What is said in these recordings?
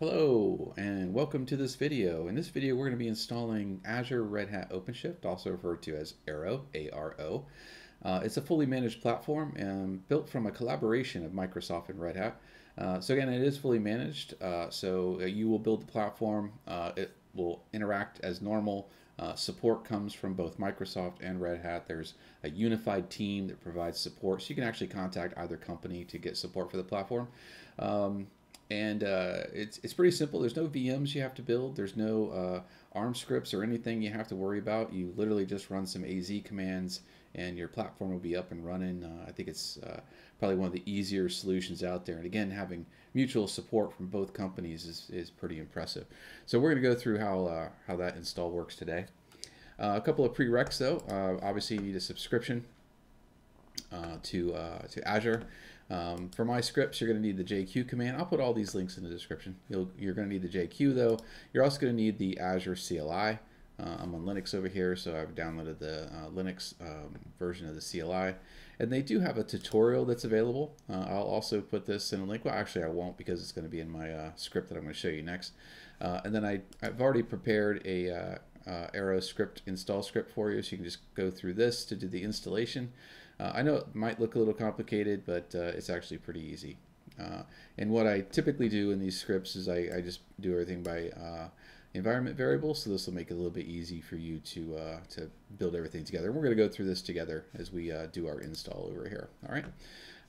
Hello and welcome to this video. In this video we're going to be installing Azure Red Hat OpenShift, also referred to as ARO, A-R-O. Uh, it's a fully managed platform and built from a collaboration of Microsoft and Red Hat. Uh, so again, it is fully managed, uh, so uh, you will build the platform, uh, it will interact as normal. Uh, support comes from both Microsoft and Red Hat. There's a unified team that provides support, so you can actually contact either company to get support for the platform. Um, and uh, it's, it's pretty simple. There's no VMs you have to build. There's no uh, ARM scripts or anything you have to worry about. You literally just run some AZ commands and your platform will be up and running. Uh, I think it's uh, probably one of the easier solutions out there. And again, having mutual support from both companies is, is pretty impressive. So we're going to go through how, uh, how that install works today. Uh, a couple of prereqs though. obviously you need a subscription to, to Azure. Um, for my scripts, you're going to need the JQ command. I'll put all these links in the description. you are going to need the JQ though. You're also going to need the Azure CLI. Uh, I'm on Linux over here, so I've downloaded the uh, Linux um, version of the CLI. And they do have a tutorial that's available. Uh, I'll also put this in a link. Well, actually, I won't because it's going to be in my uh, script that I'm going to show you next. Uh, and then I, I've already prepared a uh, ARO script install script for you, so you can just go through this to do the installation. Uh, I know it might look a little complicated, but uh, it's actually pretty easy. Uh, and what I typically do in these scripts is I, I just do everything by uh, environment variables, so this will make it a little bit easy for you to, uh, to build everything together. And we're going to go through this together as we do our install over here. All right.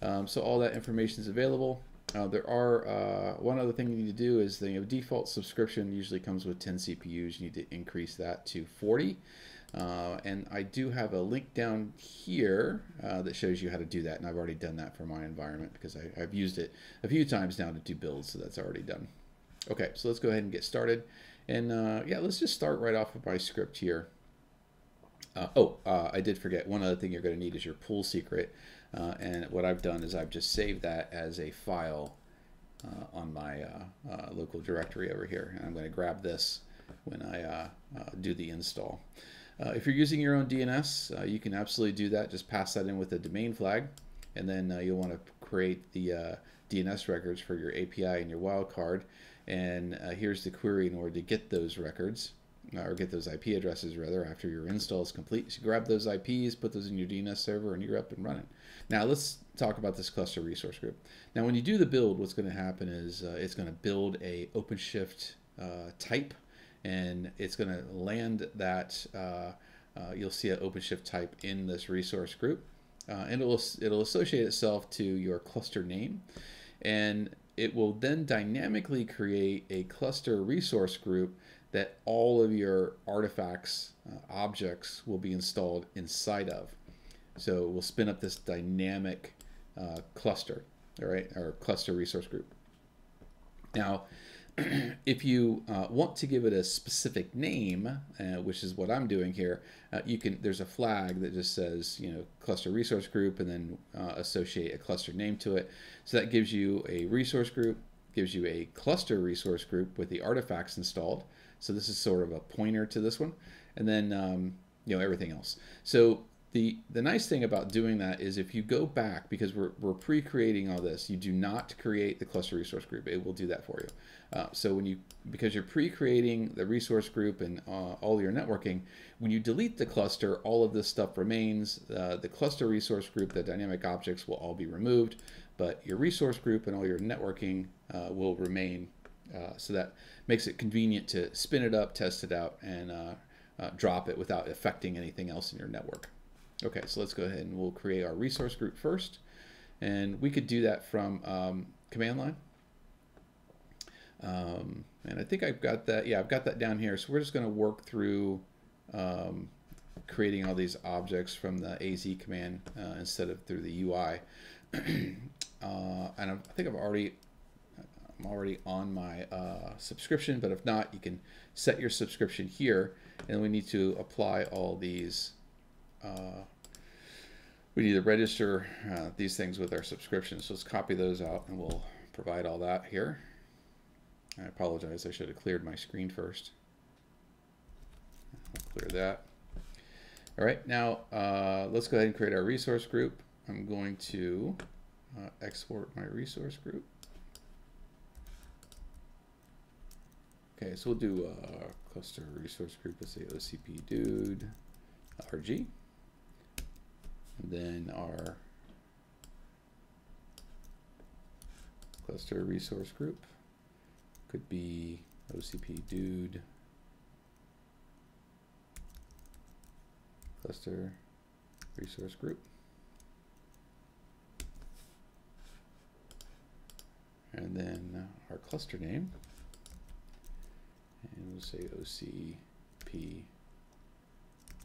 Um, so all that information is available. Uh, there are uh, one other thing you need to do is the you know, default subscription usually comes with 10 CPUs. You need to increase that to 40. Uh, and I do have a link down here uh, that shows you how to do that. And I've already done that for my environment because I, have used it a few times now to do builds. So that's already done. Okay, so let's go ahead and get started. And uh, yeah, let's just start right off with my script here. Uh, oh, I did forget. One other thing you're going to need is your pull secret. Uh, and what I've done is I've just saved that as a file on my local directory over here. And I'm going to grab this when I do the install. Uh, if you're using your own DNS, uh, you can absolutely do that. Just pass that in with a domain flag, and then uh, you'll want to create the uh, DNS records for your API and your wildcard. And uh, here's the query in order to get those records, uh, or get those IP addresses rather, after your install is complete. So grab those IPs, put those in your DNS server, and you're up and running. Now let's talk about this cluster resource group. Now when you do the build, what's going to happen is it's going to build a OpenShift type and it's going to land that uh, uh, you'll see an OpenShift type in this resource group uh, and it'll, it'll associate itself to your cluster name and it will then dynamically create a cluster resource group that all of your artifacts uh, objects will be installed inside of so we'll spin up this dynamic uh, cluster all right or cluster resource group now if you uh, want to give it a specific name, uh, which is what I'm doing here, uh, you can. There's a flag that just says, you know, cluster resource group, and then uh, associate a cluster name to it. So that gives you a resource group, gives you a cluster resource group with the artifacts installed. So this is sort of a pointer to this one, and then um, you know everything else. So the, the nice thing about doing that is if you go back, because we're, we're pre-creating all this, you do not create the cluster resource group. It will do that for you. Uh, so when you, because you're pre-creating the resource group and uh, all your networking, when you delete the cluster, all of this stuff remains. Uh, the cluster resource group, the dynamic objects will all be removed, but your resource group and all your networking uh, will remain. Uh, so that makes it convenient to spin it up, test it out, and uh, drop it without affecting anything else in your network. Okay, so let's go ahead and we'll create our resource group first. And we could do that from um, command line. Um, and I think I've got that, yeah, I've got that down here. So we're just gonna work through um, creating all these objects from the AZ command uh, instead of through the UI. uh, and I think I've already, I'm already on my uh, subscription, but if not, you can set your subscription here. And we need to apply all these uh, we need to register uh, these things with our subscription. So let's copy those out and we'll provide all that here. I apologize, I should have cleared my screen first. I'll clear that. All right, now uh, let's go ahead and create our resource group. I'm going to uh, export my resource group. Okay, so we'll do uh, cluster resource group. Let's say OCP dude RG. And then our cluster resource group could be OCP dude cluster resource group. And then our cluster name, and we'll say OCP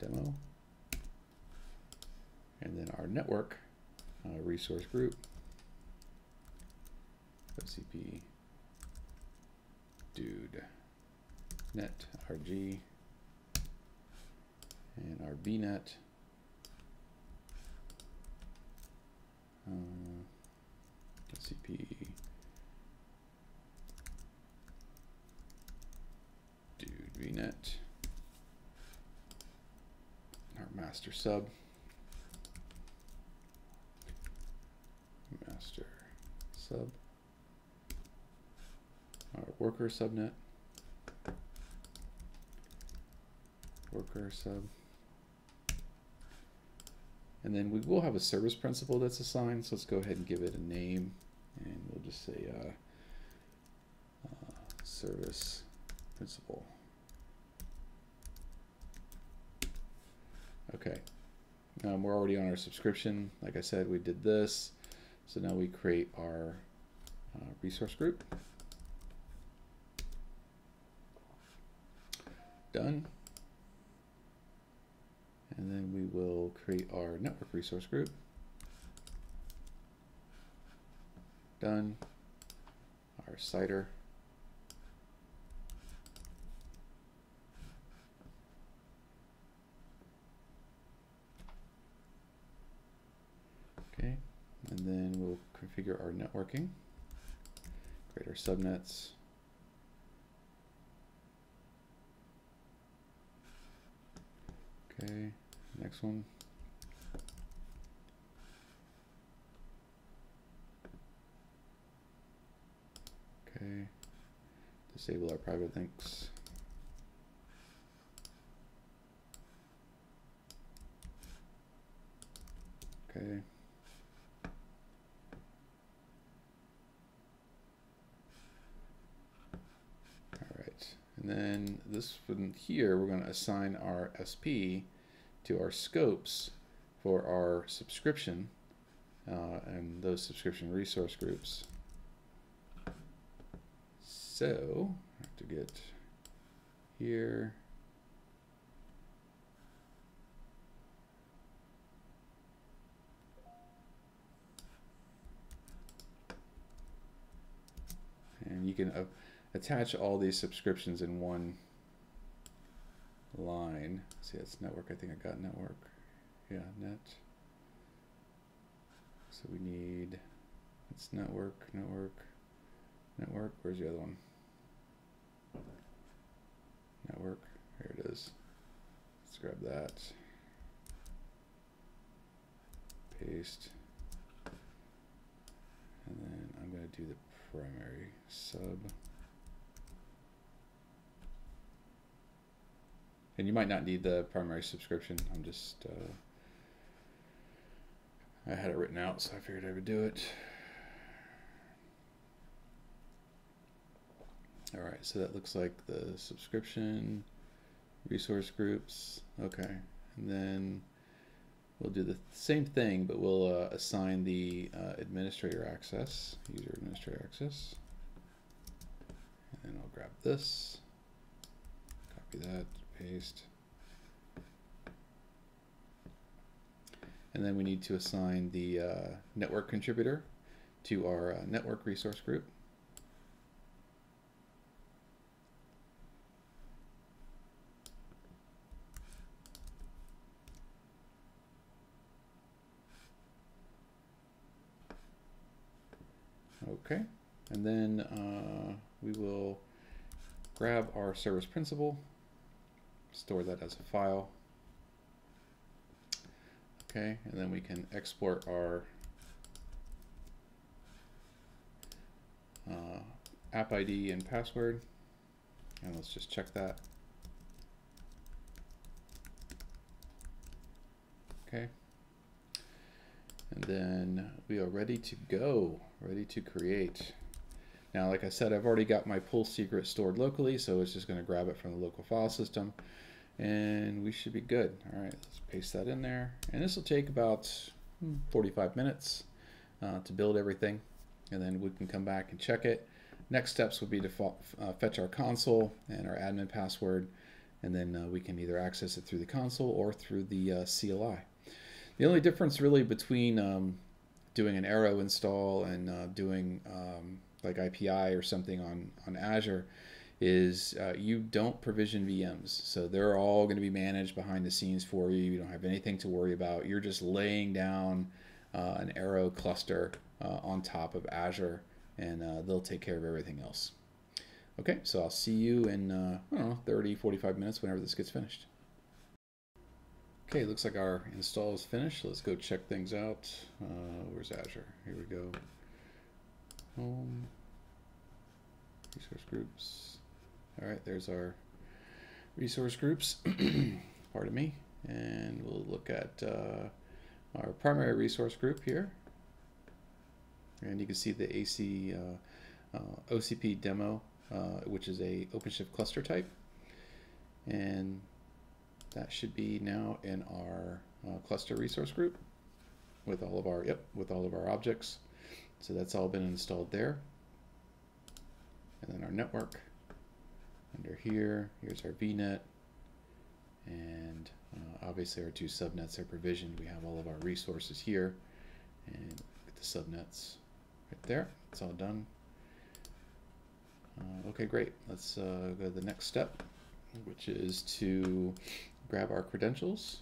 demo. And then our network uh, resource group, OCP dude net RG and our VNet. Uh, OCP VNet. Our master sub. Master sub. Our worker subnet. Worker sub. And then we will have a service principal that's assigned, so let's go ahead and give it a name. And we'll just say uh, uh, service principal. Okay, um, we're already on our subscription. Like I said, we did this. So now we create our uh, resource group. Done. And then we will create our network resource group. Done. Our CIDR. Okay, and then we'll configure our networking, create our subnets. Okay, next one. Okay, disable our private links. Okay. All right, and then this one here, we're going to assign our SP to our scopes for our subscription uh, and those subscription resource groups. So, I have to get here. And you can uh, attach all these subscriptions in one. See, that's network. I think I got network. Yeah, net. So we need, it's network, network, network. Where's the other one? Network. Here it is. Let's grab that. Paste. And then I'm going to do the primary sub. And you might not need the primary subscription. I'm just, uh, I had it written out, so I figured I would do it. All right, so that looks like the subscription, resource groups. Okay, and then we'll do the same thing, but we'll uh, assign the uh, administrator access, user administrator access. And then I'll grab this, copy that, paste. And then we need to assign the uh, network contributor to our uh, network resource group. Okay, and then uh, we will grab our service principal, store that as a file. Okay, and then we can export our uh, app ID and password. And let's just check that. Okay. And then we are ready to go, ready to create. Now, like I said, I've already got my pull secret stored locally, so it's just going to grab it from the local file system and we should be good. All right, let's paste that in there. And this will take about hmm, 45 minutes uh, to build everything, and then we can come back and check it. Next steps would be to uh, fetch our console and our admin password, and then uh, we can either access it through the console or through the uh, CLI. The only difference really between um, doing an ARO install and uh, doing um, like IPI or something on, on Azure is uh, you don't provision VMs. So they're all going to be managed behind the scenes for you. You don't have anything to worry about. You're just laying down uh, an ARO cluster uh, on top of Azure, and uh, they'll take care of everything else. Okay, so I'll see you in, uh, I don't know, 30, 45 minutes whenever this gets finished. Okay, looks like our install is finished. Let's go check things out. Uh, where's Azure? Here we go. Home, resource groups. All right, there's our resource groups, pardon me, and we'll look at uh, our primary resource group here. And you can see the AC uh, uh, OCP demo, uh, which is a OpenShift cluster type. And that should be now in our uh, cluster resource group with all of our, yep, with all of our objects. So that's all been installed there. And then our network under here. Here's our VNet. And uh, obviously our two subnets are provisioned. We have all of our resources here. And the subnets right there. It's all done. Uh, okay, great. Let's uh, go to the next step, which is to grab our credentials.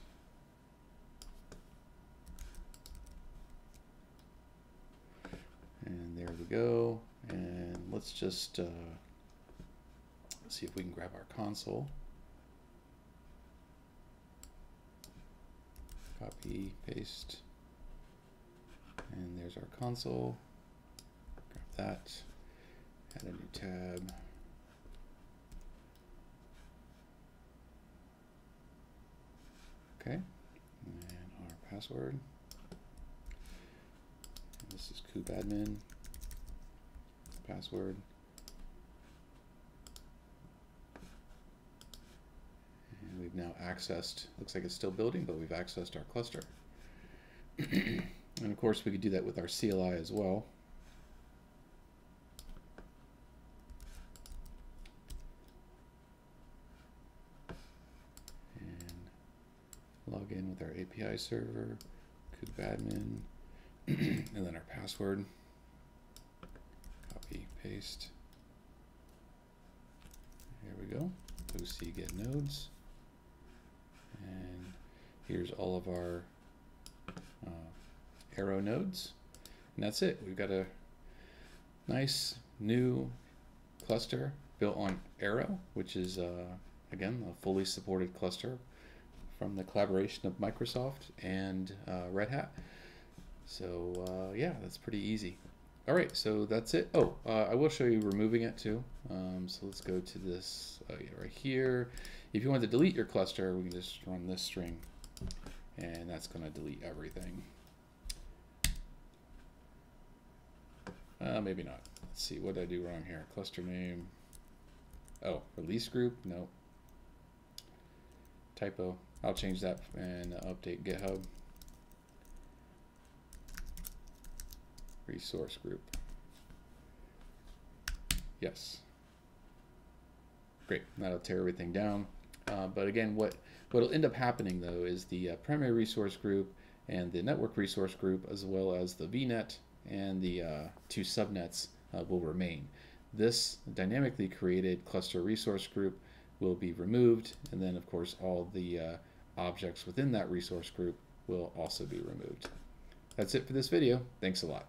And there we go. And let's just uh, Let's see if we can grab our console. Copy, paste. And there's our console. Grab that. Add a new tab. Okay. And our password. And this is kubeadmin. Password. We've now accessed, looks like it's still building, but we've accessed our cluster. and of course we could do that with our CLI as well. And log in with our API server, kubeadmin, and then our password. Copy, paste. Here we go. OC get nodes. Here's all of our uh, ARO nodes. And that's it. We've got a nice new cluster built on ARO, which is, uh, again, a fully supported cluster from the collaboration of Microsoft and uh, Red Hat. So uh, yeah, that's pretty easy. All right, so that's it. Oh, uh, I will show you removing it too. Um, so let's go to this yeah, right here. If you want to delete your cluster, we can just run this string that's going to delete everything. Uh, maybe not. Let's see, what did I do wrong here? Cluster name. Oh, release group? No. Typo. I'll change that and update GitHub. Resource group. Yes. Great, that'll tear everything down. Uh, but again, what what'll end up happening though is the uh, primary resource group and the network resource group, as well as the VNet and the uh, two subnets, uh, will remain. This dynamically created cluster resource group will be removed, and then of course all the uh, objects within that resource group will also be removed. That's it for this video. Thanks a lot.